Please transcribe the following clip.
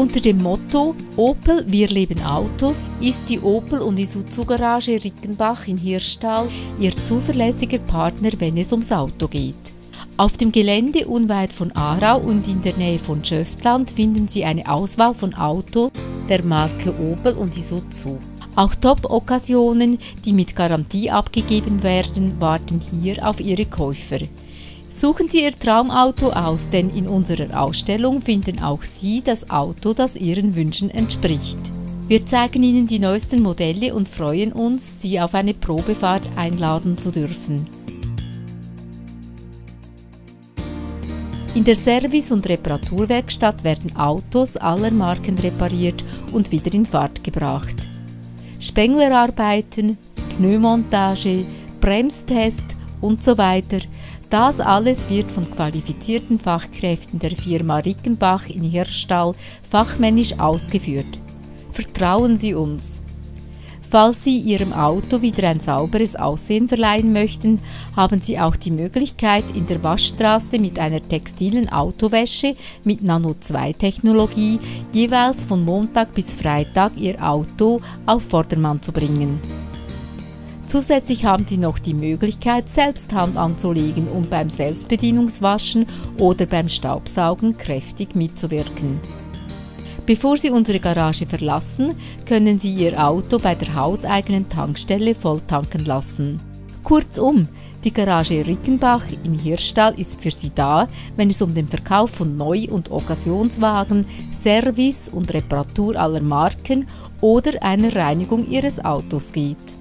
Unter dem Motto Opel, wir leben Autos ist die Opel und Isuzu Garage Rickenbach in Hirschtal ihr zuverlässiger Partner, wenn es ums Auto geht. Auf dem Gelände unweit von Aarau und in der Nähe von Schöftland finden Sie eine Auswahl von Autos der Marke Opel und Isuzu. Auch Top-Okkasionen, die mit Garantie abgegeben werden, warten hier auf Ihre Käufer. Suchen Sie Ihr Traumauto aus, denn in unserer Ausstellung finden auch Sie das Auto, das Ihren Wünschen entspricht. Wir zeigen Ihnen die neuesten Modelle und freuen uns, Sie auf eine Probefahrt einladen zu dürfen. In der Service- und Reparaturwerkstatt werden Autos aller Marken repariert und wieder in Fahrt gebracht. Spenglerarbeiten, Pneumontage, Bremstest und so weiter – das alles wird von qualifizierten Fachkräften der Firma Rickenbach in Hirschstall fachmännisch ausgeführt. Vertrauen Sie uns! Falls Sie Ihrem Auto wieder ein sauberes Aussehen verleihen möchten, haben Sie auch die Möglichkeit, in der Waschstraße mit einer textilen Autowäsche mit Nano-2-Technologie jeweils von Montag bis Freitag Ihr Auto auf Vordermann zu bringen. Zusätzlich haben Sie noch die Möglichkeit, selbst Hand anzulegen und beim Selbstbedienungswaschen oder beim Staubsaugen kräftig mitzuwirken. Bevor Sie unsere Garage verlassen, können Sie Ihr Auto bei der hauseigenen Tankstelle volltanken lassen. Kurzum, die Garage Rickenbach in Hirschstall ist für Sie da, wenn es um den Verkauf von Neu- und Occasionswagen, Service und Reparatur aller Marken oder einer Reinigung Ihres Autos geht.